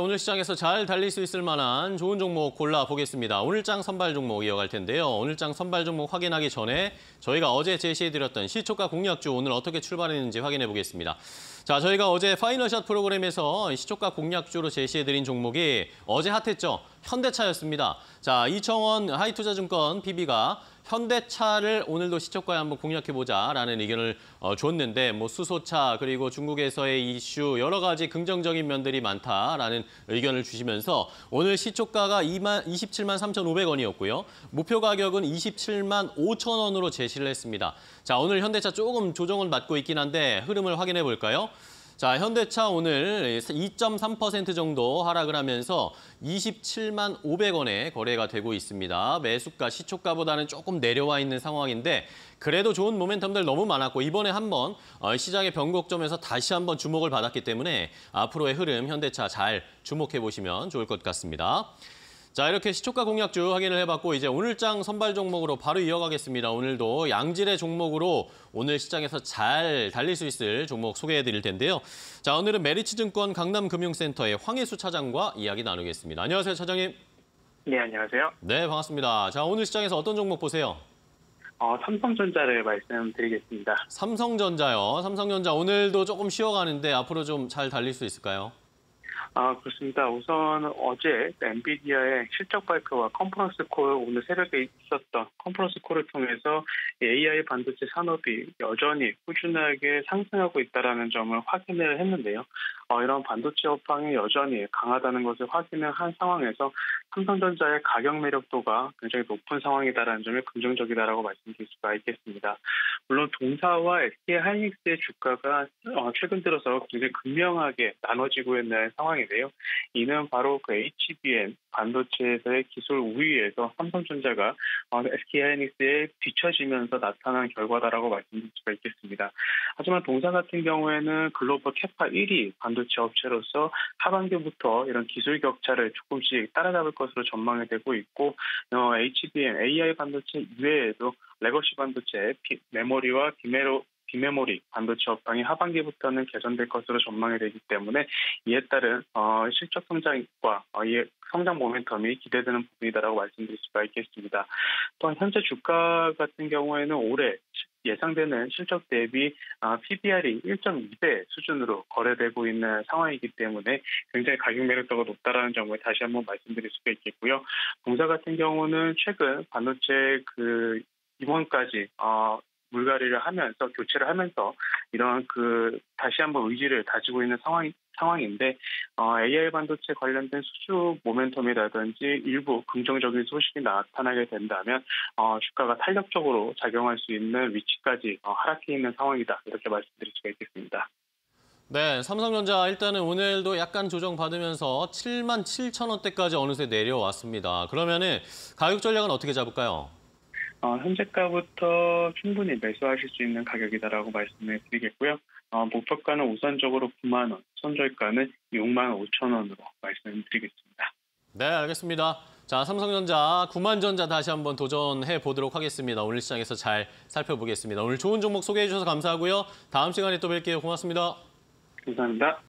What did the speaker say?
오늘 시장에서 잘 달릴 수 있을 만한 좋은 종목 골라보겠습니다. 오늘장 선발 종목 이어갈 텐데요. 오늘장 선발 종목 확인하기 전에 저희가 어제 제시해드렸던 시초가 공략주 오늘 어떻게 출발했는지 확인해 보겠습니다. 자, 저희가 어제 파이널샷 프로그램에서 시초가 공략주로 제시해드린 종목이 어제 핫했죠. 현대차였습니다. 자, 이청원 하이투자증권 PB가 현대차를 오늘도 시초가에 한번 공략해보자라는 의견을 어, 줬는데 뭐 수소차 그리고 중국에서의 이슈 여러 가지 긍정적인 면들이 많다라는 의견을 주시면서 오늘 시초가가 2만, 27만 3,500원이었고요. 목표 가격은 27만 5천 원으로 제시를 했습니다. 자, 오늘 현대차 조금 조정을 받고 있긴 한데 흐름을 확인해 볼까요? 자, 현대차 오늘 2.3% 정도 하락을 하면서 27만 500원에 거래가 되고 있습니다. 매수가 시초가보다는 조금 내려와 있는 상황인데 그래도 좋은 모멘텀들 너무 많았고 이번에 한번 어, 시장의 변곡점에서 다시 한번 주목을 받았기 때문에 앞으로의 흐름 현대차 잘 주목해 보시면 좋을 것 같습니다. 자 이렇게 시초가 공략주 확인을 해봤고 이제 오늘장 선발 종목으로 바로 이어가겠습니다. 오늘도 양질의 종목으로 오늘 시장에서 잘 달릴 수 있을 종목 소개해드릴 텐데요. 자 오늘은 메리츠증권 강남금융센터의 황혜수 차장과 이야기 나누겠습니다. 안녕하세요 차장님. 네, 안녕하세요. 네 반갑습니다. 자 오늘 시장에서 어떤 종목 보세요? 어, 삼성전자를 말씀드리겠습니다. 삼성전자요. 삼성전자 오늘도 조금 쉬어가는데 앞으로 좀 잘 달릴 수 있을까요? 아, 그렇습니다. 우선 어제 엔비디아의 실적 발표와 컨퍼런스 콜 오늘 새벽에 있었던 컨퍼런스 콜을 통해서 AI 반도체 산업이 여전히 꾸준하게 상승하고 있다는 점을 확인을 했는데요. 어, 이런 반도체 업황이 여전히 강하다는 것을 확인을 한 상황에서 삼성전자의 가격 매력도가 굉장히 높은 상황이다라는 점이 긍정적이다라고 말씀드릴 수가 있겠습니다. 물론 동사와 SK 하이닉스의 주가가 어, 최근 들어서 굉장히 극명하게 나눠지고 있는 상황인데요. 이는 바로 그 HBM 반도체에서의 기술 우위에서 삼성전자가 어, SK 하이닉스에 뒤처지면서 나타난 결과다라고 말씀드릴 수가 있겠습니다. 하지만 동사 같은 경우에는 글로벌 캐파 1위 반도체 업체로서 하반기부터 이런 기술 격차를 조금씩 따라잡을 것으로 전망이 되고 있고 어, HBM, AI 반도체 이외에도 legacy 반도체, 피, 메모리와 비메로 비메모리 반도체 업황이 하반기부터는 개선될 것으로 전망이 되기 때문에 이에 따른 어, 실적 성장과 어, 이 성장 모멘텀이 기대되는 부분이다라고 말씀드릴 수가 있겠습니다. 또한 현재 주가 같은 경우에는 올해 예상되는 실적 대비 PBR이 1.2배 수준으로 거래되고 있는 상황이기 때문에 굉장히 가격 매력도가 높다라는 점을 다시 한번 말씀드릴 수가 있겠고요. 공사 같은 경우는 최근 반도체 그 이번까지 어, 물갈이를 하면서 교체를 하면서 이런 그 다시 한번 의지를 다지고 있는 상황 상황인데 어, AI 반도체 관련된 수주 모멘텀이라든지 일부 긍정적인 소식이 나타나게 된다면 어, 주가가 탄력적으로 작용할 수 있는 위치까지 어, 하락해 있는 상황이다 이렇게 말씀드릴 수가 있겠습니다. 네, 삼성전자 일단은 오늘도 약간 조정 받으면서 7만 7천 원대까지 어느새 내려왔습니다. 그러면은 가격 전략은 어떻게 잡을까요? 어, 현재가부터 충분히 매수하실 수 있는 가격이다라고 말씀을 드리겠고요. 어, 목표가는 우선적으로 9만 원, 손절가는 6만 5천 원으로 말씀을 드리겠습니다. 네, 알겠습니다. 자, 삼성전자 9만 전자 다시 한번 도전해 보도록 하겠습니다. 오늘 시장에서 잘 살펴보겠습니다. 오늘 좋은 종목 소개해 주셔서 감사하고요. 다음 시간에 또 뵐게요. 고맙습니다. 감사합니다.